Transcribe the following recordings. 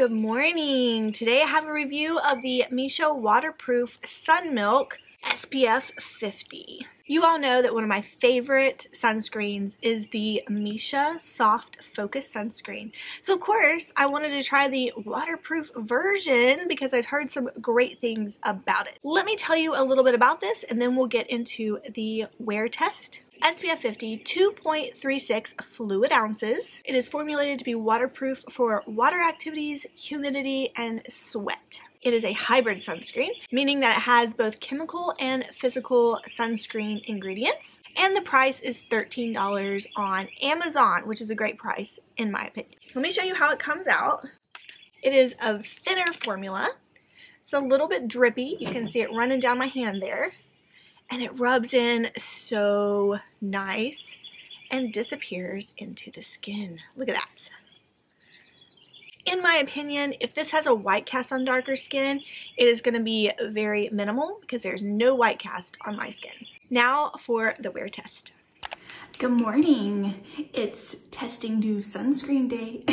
Good morning. Today I have a review of the Missha Waterproof Sun Milk SPF 50. You all know that one of my favorite sunscreens is the Missha Soft Focus Sunscreen. So of course I wanted to try the waterproof version because I'd heard some great things about it. Let me tell you a little bit about this and then we'll get into the wear test SPF 50 2.36 fluid ounces. It is formulated to be waterproof for water activities, humidity, and sweat. It is a hybrid sunscreen, meaning that it has both chemical and physical sunscreen ingredients. And the price is $13 on Amazon, which is a great price in my opinion. Let me show you how it comes out. It is a thinner formula. It's a little bit drippy. You can see it running down my hand there and it rubs in so nice and disappears into the skin. Look at that. In my opinion, if this has a white cast on darker skin, it is going to be very minimal because there's no white cast on my skin. Now for the wear test. Good morning. It's testing new sunscreen day.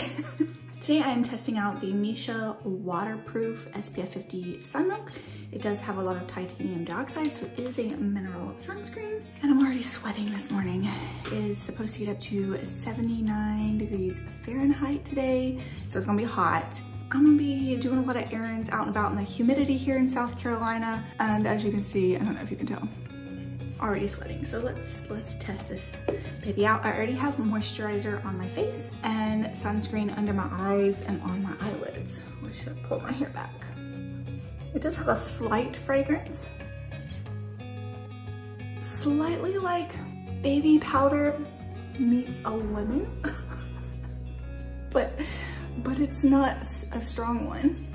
Today I'm testing out the Missha Waterproof SPF 50 Sun Milk. It does have a lot of titanium dioxide, so it is a mineral sunscreen. And I'm already sweating this morning. It is supposed to get up to 79 degrees Fahrenheit today, so it's gonna be hot. I'm gonna be doing a lot of errands out and about in the humidity here in South Carolina. And as you can see, I don't know if you can tell, already sweating. So let's let's test this baby out. I already have moisturizer on my face and sunscreen under my eyes and on my eyelids. I should pull my hair back. It does have a slight fragrance. Slightly like baby powder meets a lemon. but, but it's not a strong one.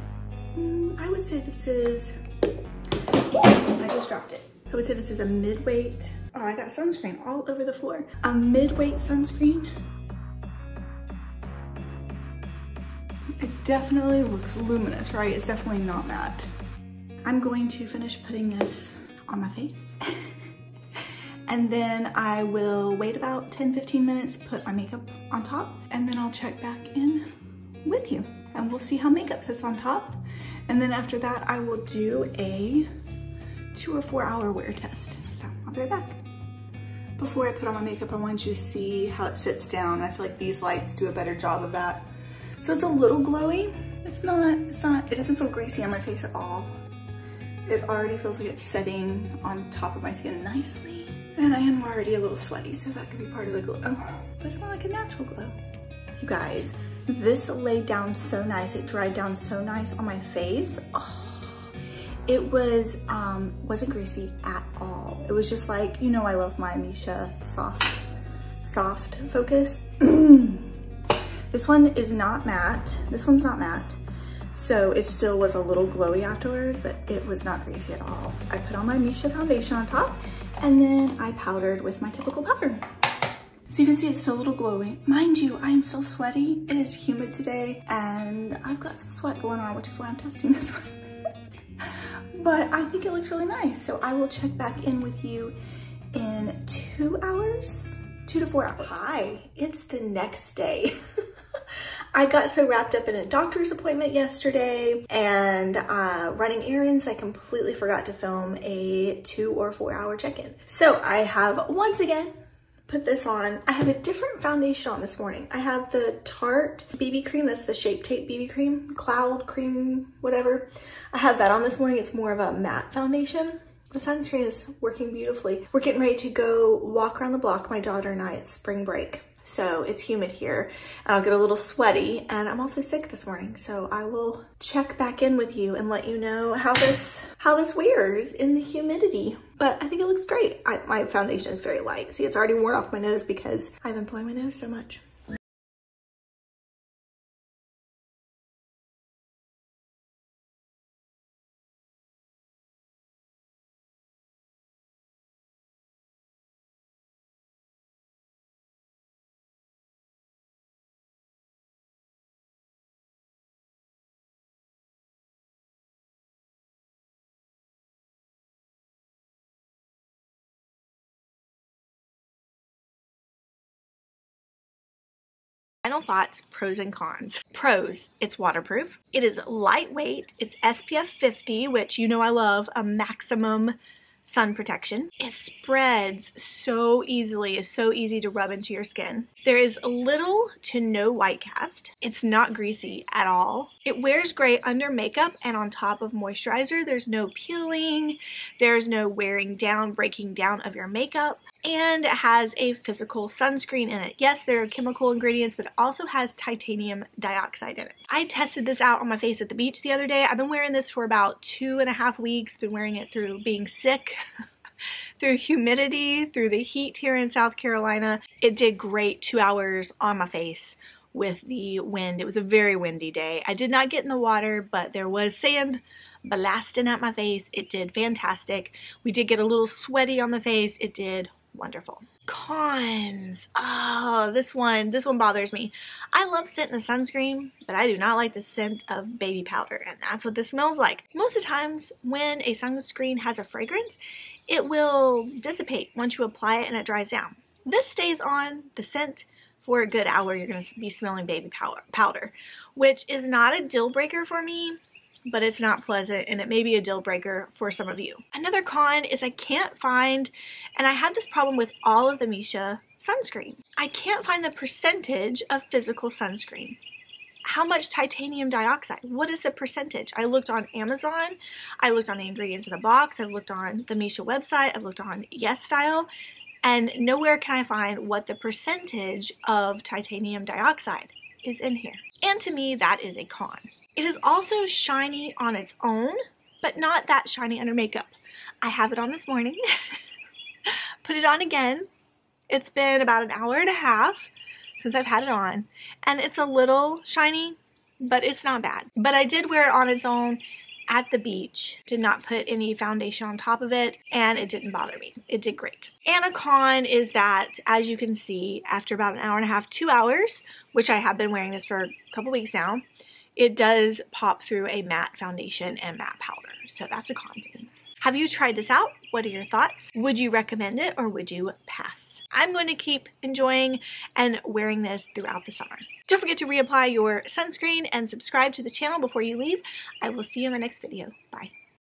Mm, I would say this is, I just dropped it. I would say this is a mid-weight. Oh, I got sunscreen all over the floor. A mid-weight sunscreen. It definitely looks luminous, right? It's definitely not matte. I'm going to finish putting this on my face. and then I will wait about 10-15 minutes, put my makeup on top, and then I'll check back in with you. And we'll see how makeup sits on top. And then after that, I will do a two or four hour wear test. So I'll be right back. Before I put on my makeup, I want you to see how it sits down. I feel like these lights do a better job of that. So it's a little glowy. It's not, it's not, it doesn't feel greasy on my face at all. It already feels like it's setting on top of my skin nicely. And I am already a little sweaty, so that could be part of the glow. But it's more like a natural glow. You guys, this laid down so nice. It dried down so nice on my face. Oh it was, um, wasn't greasy at all. It was just like, you know I love my Missha soft, soft focus. this one is not matte. This one's not matte. So it still was a little glowy afterwards, but it was not greasy at all. I put on my Missha foundation on top and then I powdered with my typical powder. So you can see it's still a little glowy. Mind you, I am still sweaty. It is humid today and I've got some sweat going on, which is why I'm testing this one but I think it looks really nice. So I will check back in with you in two hours, two to four hours. Hi, it's the next day. I got so wrapped up in a doctor's appointment yesterday and uh, running errands, I completely forgot to film a two or four hour check-in. So I have once again put this on. I have a different foundation on this morning. I have the Tarte BB cream. That's the Shape Tape BB cream, cloud cream, whatever. I have that on this morning. It's more of a matte foundation. The sunscreen is working beautifully. We're getting ready to go walk around the block, my daughter and I, it's spring break. So it's humid here and I'll get a little sweaty and I'm also sick this morning. So I will check back in with you and let you know how this, how this wears in the humidity. But I think it looks great. I, my foundation is very light. See, it's already worn off my nose because I've been blowing my nose so much. Final thoughts, pros and cons. Pros, it's waterproof. It is lightweight. It's SPF 50, which you know I love, a maximum sun protection. It spreads so easily, it's so easy to rub into your skin. There is little to no white cast. It's not greasy at all. It wears great under makeup and on top of moisturizer. There's no peeling, there's no wearing down, breaking down of your makeup and it has a physical sunscreen in it. Yes, there are chemical ingredients, but it also has titanium dioxide in it. I tested this out on my face at the beach the other day. I've been wearing this for about two and a half weeks, been wearing it through being sick. through humidity, through the heat here in South Carolina. It did great two hours on my face with the wind. It was a very windy day. I did not get in the water, but there was sand blasting at my face. It did fantastic. We did get a little sweaty on the face. It did wonderful. Cons. Oh, this one, this one bothers me. I love scent in the sunscreen, but I do not like the scent of baby powder, and that's what this smells like. Most of the times when a sunscreen has a fragrance, it will dissipate once you apply it and it dries down. This stays on the scent for a good hour. You're going to be smelling baby powder, which is not a deal breaker for me but it's not pleasant and it may be a deal breaker for some of you. Another con is I can't find, and I had this problem with all of the Missha sunscreens. I can't find the percentage of physical sunscreen. How much titanium dioxide? What is the percentage? I looked on Amazon, I looked on the ingredients in the box, I've looked on the Missha website, I've looked on YesStyle, and nowhere can I find what the percentage of titanium dioxide is in here. And to me, that is a con. It is also shiny on its own, but not that shiny under makeup. I have it on this morning. Put it on again. It's been about an hour and a half since I've had it on, and it's a little shiny, but it's not bad. But I did wear it on its own at the beach, did not put any foundation on top of it, and it didn't bother me. It did great. And a con is that, as you can see, after about an hour and a half, two hours, which I have been wearing this for a couple weeks now, it does pop through a matte foundation and matte powder. So that's a con Have you tried this out? What are your thoughts? Would you recommend it or would you pass? I'm going to keep enjoying and wearing this throughout the summer. Don't forget to reapply your sunscreen and subscribe to the channel before you leave. I will see you in my next video. Bye.